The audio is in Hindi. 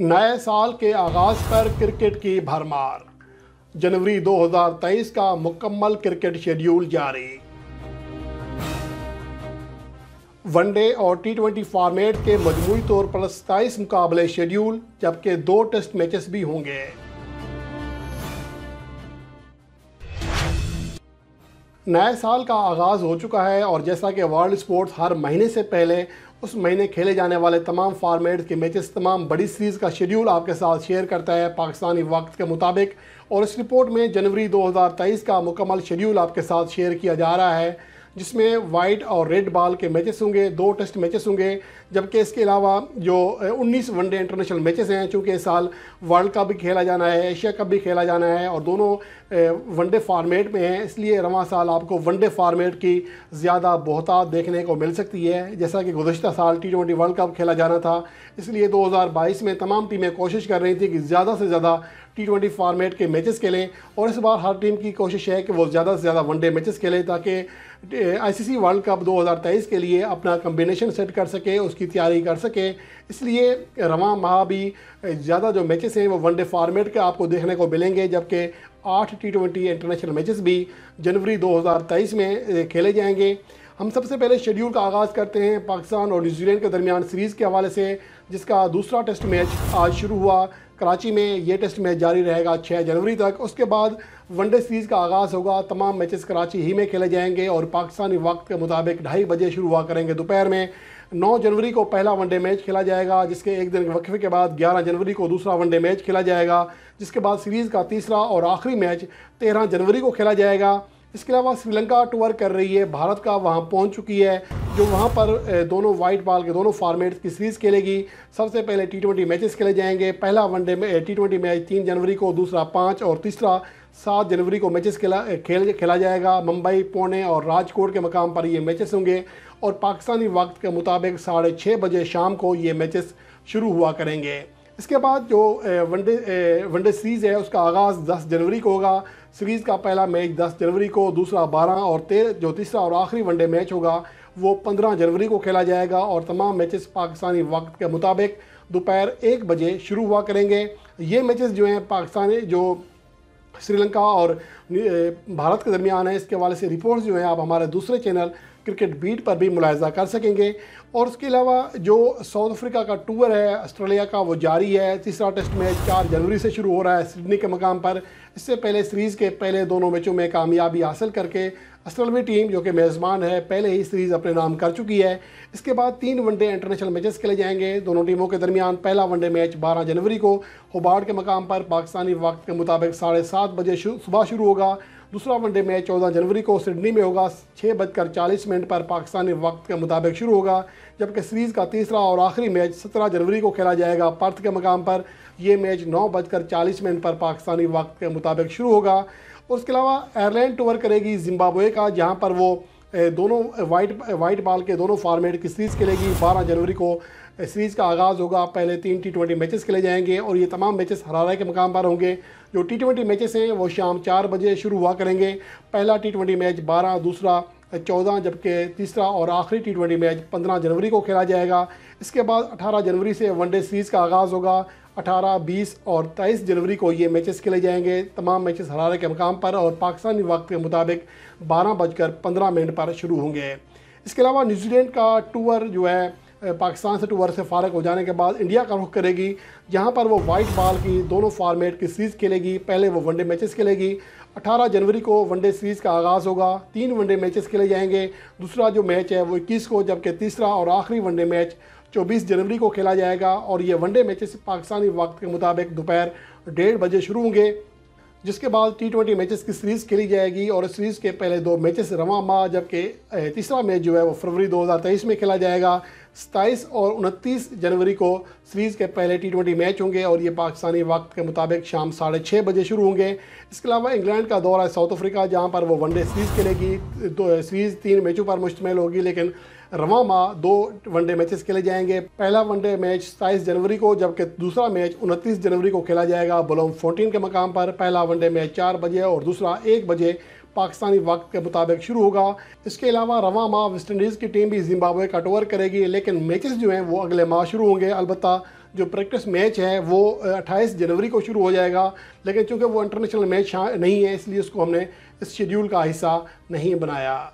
नए साल के आगाज़ पर क्रिकेट की भरमार। जनवरी 2023 का मुकम्मल क्रिकेट शेड्यूल जारी। वनडे और टी ट्वेंटी फॉर्मेट के मजमू तौर पर सताईस मुकाबले शेड्यूल, जबकि दो टेस्ट मैचेस भी होंगे। नए साल का आगाज़ हो चुका है और जैसा कि वर्ल्ड स्पोर्ट्स हर महीने से पहले, उस महीने खेले जाने वाले तमाम फार्मेट के मैचेस तमाम बड़ी सीरीज़ का शेड्यूल आपके साथ शेयर करता है पाकिस्तानी वक्त के मुताबिक। और इस रिपोर्ट में जनवरी 2023 का मुकम्मल शेड्यूल आपके साथ शेयर किया जा रहा है। जिसमें वाइट और रेड बॉल के मैचेस होंगे, दो टेस्ट मैचेस होंगे, जबकि इसके अलावा जो 19 वनडे इंटरनेशनल मैचेस हैं, चूँकि इस साल वर्ल्ड कप भी खेला जाना है, एशिया कप भी खेला जाना है, और दोनों वनडे फार्मेट में हैं, इसलिए रवा साल आपको वनडे फार्मेट की ज़्यादा बहुतात देखने को मिल सकती है। जैसा कि गुजशत साल टी ट्वेंटी वर्ल्ड कप खेला जाना था, इसलिए 2022 में तमाम टीमें कोशिश कर रही थी कि ज़्यादा से ज़्यादा टी फार्मेट के मैचेस खेलें। और इस बार हर टीम की कोशिश है कि वो ज़्यादा से ज़्यादा वनडे मैचेस खेलें ताकि आईसीसी वर्ल्ड कप 2023 के लिए अपना कम्बिनेशन सेट कर सके, उसकी तैयारी कर सके। इसलिए रवा माह भी ज़्यादा जो मैचेस हैं वो वनडे फार्मेट के आपको देखने को मिलेंगे, जबकि आठ टी इंटरनेशनल मैचेस भी जनवरी 2023 में खेले जाएँगे। हम सबसे पहले शेड्यूल का आगाज़ करते हैं पाकिस्तान और न्यूजीलैंड के दरमियान सीरीज़ के हवाले से, जिसका दूसरा टेस्ट मैच आज शुरू हुआ। कराची में ये टेस्ट मैच जारी रहेगा छः जनवरी तक। उसके बाद वनडे सीरीज़ का आगाज़ होगा। तमाम मैचेस कराची ही में खेले जाएँगे और पाकिस्तानी वक्त के मुताबिक ढाई बजे शुरू हुआ करेंगे दोपहर में। 9 जनवरी को पहला वनडे मैच खेला जाएगा, जिसके एक दिन वक्फे के बाद 11 जनवरी को दूसरा वनडे मैच खेला जाएगा, जिसके बाद सीरीज़ का तीसरा और आखिरी मैच 13 जनवरी को खेला जाएगा। इसके अलावा श्रीलंका टूर कर रही है, भारत का वहाँ पहुँच चुकी है, जो वहाँ पर दोनों वाइट बॉल के, दोनों फॉर्मेट्स की सीरीज़ खेलेगी। सबसे पहले टी ट्वेंटी मैचेस खेले जाएँगे। पहला वनडे में टी ट्वेंटी मैच तीन जनवरी को, दूसरा पाँच और तीसरा सात जनवरी को मैचेस खेला खेल, खेला जाएगा। मुंबई, पुणे और राजकोट के मकाम पर ये मैचेस होंगे और पाकिस्तानी वक्त के मुताबिक साढ़े छः बजे शाम को ये मैचेस शुरू हुआ करेंगे। इसके बाद जो वनडे वनडे सीरीज़ है, उसका आगाज़ 10 जनवरी को होगा। सीरीज़ का पहला मैच 10 जनवरी को, दूसरा 12 और तेरह, जो तीसरा और आखिरी वनडे मैच होगा, वो 15 जनवरी को खेला जाएगा और तमाम मैचेस पाकिस्तानी वक्त के मुताबिक दोपहर एक बजे शुरू हुआ करेंगे। ये मैचेस जो हैं पाकिस्तानी, जो श्रीलंका और भारत के दरमियान है, इसके हवाले से रिपोर्ट्स जो हैं, आप हमारे दूसरे चैनल क्रिकेट बीट पर भी मुलायजा कर सकेंगे। और उसके अलावा जो साउथ अफ्रीका का टूर है, ऑस्ट्रेलिया का, वो जारी है। तीसरा टेस्ट मैच चार जनवरी से शुरू हो रहा है सिडनी के मकाम पर। इससे पहले सीरीज़ के पहले दोनों मैचों में कामयाबी हासिल करके ऑस्ट्रेलवी टीम, जो कि मेज़बान है, पहले ही सीरीज़ अपने नाम कर चुकी है। इसके बाद तीन वनडे इंटरनेशनल मैचेस खेले जाएँगे। दोनों टीमों के दरमियान पहला वनडे मैच 12 जनवरी को होबार्ड के मकाम पर। पाकिस्तानी वक्त के मुताबिक साढ़े सात बजे सुबह शुरू होगा। दूसरा वनडे मैच चौदह जनवरी को सिडनी में होगा। छः बजकर चालीस मिनट पर पाकिस्तानी वक्त के मुताबिक शुरू होगा, जबकि सीरीज़ का तीसरा और आखिरी मैच सत्रह जनवरी को खेला जाएगा। पर्थ के मकाम पर यह मैच नौ बजकर चालीस मिनट पर पाकिस्तानी वक्त के मुताबिक शुरू होगा। उसके अलावा आयरलैंड टूर करेगी जिम्बाब्वे का, जहाँ पर वो दोनों वाइट वाइट बॉल के दोनों फार्मेट की सीरीज़ खेलेगी? 12 जनवरी को सीरीज़ का आगाज़ होगा। पहले तीन टी ट्वेंटी मैचेस खेले जाएँगे और ये तमाम मैचेस हरारा के मकाम पर होंगे। जो टी ट्वेंटी मैचेस हैं, वो शाम चार बजे शुरू हुआ करेंगे। पहला टी ट्वेंटी मैच बारह, दूसरा चौदह, जबकि तीसरा और आखिरी टी ट्वेंटी मैच पंद्रह जनवरी को खेला जाएगा। इसके बाद अठारह जनवरी से वनडे सीरीज़ का आगाज़ होगा। 18, 20 और 23 जनवरी को ये मैचेस खेले जाएँगे। तमाम मैचेस हरारे के मकाम पर और पाकिस्तानी वक्त के मुताबिक बारह बजकर पंद्रह मिनट पर शुरू होंगे। इसके अलावा न्यूजीलैंड का टूर जो है पाकिस्तान से टूर से फारग हो जाने के बाद इंडिया का रुख करेगी। जहाँ पर वो वाइट बॉल की दोनों फार्मेट की सीरीज़ खेलेगी। पहले वो वनडे मैचेस खेलेगी 18 जनवरी को वनडे सीरीज़ का आगाज़ होगा। तीन वनडे मैचेस खेले जाएँगे। दूसरा जो मैच है, वो इक्कीस को, जबकि तीसरा और आखिरी वनडे मैच 24 जनवरी को खेला जाएगा और ये वनडे मैचेस पाकिस्तानी वक्त के मुताबिक दोपहर डेढ़ बजे शुरू होंगे, जिसके बाद टी ट्वेंटी मैचेस की सीरीज़ खेली जाएगी और इस सीरीज़ के पहले दो मैचेस रवा माह जबकि तीसरा मैच जो है, वो फरवरी 2023 में खेला जाएगा। सताईस और उनतीस जनवरी को सीरीज़ के पहले टी ट्वेंटी मैच होंगे और ये पाकिस्तानी वक्त के मुताबिक शाम साढ़े छः बजे शुरू होंगे। इसके अलावा इंग्लैंड का दौरा है साउथ अफ्रीका, जहाँ पर वो वनडे सीरीज़ खेलेगी। तो सीरीज़ तीन मैचों पर मुश्तमिल होगी, लेकिन रवा माह दो वनडे मैचेस खेले जाएँगे। पहला वनडे मैच सताईस जनवरी को, जबकि दूसरा मैच उनतीस जनवरी को खेला जाएगा बलोम फोर्टीन के मकाम पर। पहला वनडे मैच चार बजे और दूसरा एक बजे पाकिस्तानी वक्त के मुताबिक शुरू होगा। इसके अलावा रवा माह वेस्ट इंडीज़ की टीम भी जिम्बाब्वे का टूर करेगी, लेकिन मैचेस जो हैं वो अगले माह शुरू होंगे। अलबत् जो प्रैक्टिस मैच है, वो 28 जनवरी को शुरू हो जाएगा, लेकिन चूँकि वो इंटरनेशनल मैच नहीं है, इसलिए उसको हमने इस शेड्यूल का हिस्सा नहीं बनाया।